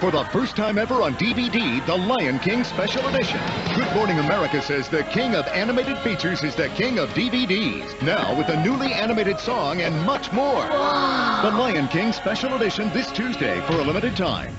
For the first time ever on DVD, The Lion King Special Edition. Good Morning America says the king of animated features is the king of DVDs. Now with a newly animated song and much more. The Lion King Special Edition this Tuesday for a limited time.